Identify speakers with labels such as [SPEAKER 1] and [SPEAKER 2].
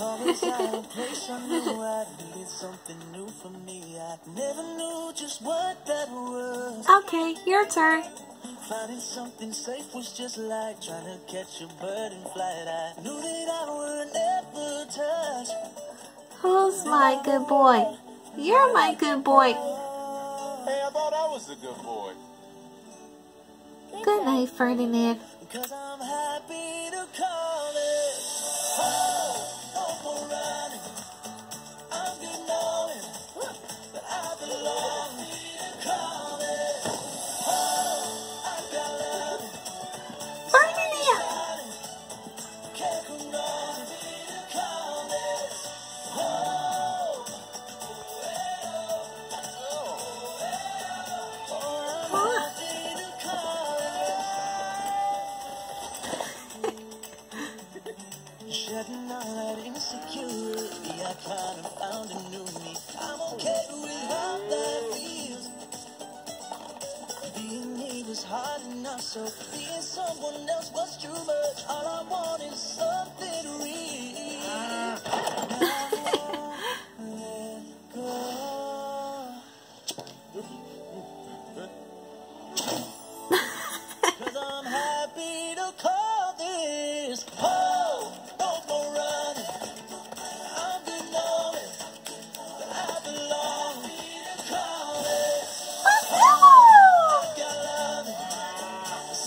[SPEAKER 1] Always had a place I knew I needed something new for me. I never knew just what that was.
[SPEAKER 2] Okay, your turn.
[SPEAKER 1] Finding something safe was just like trying to catch a bird in flight. I knew that I would never touch.
[SPEAKER 2] Who's my good boy? You're my good boy.
[SPEAKER 3] Hey, I thought I was the good boy.
[SPEAKER 2] Good night, Ferdinand.
[SPEAKER 1] Shedding all that insecurity, I kind of found a new me. I'm okay with how that feels. Being me was hard enough, so being someone else was too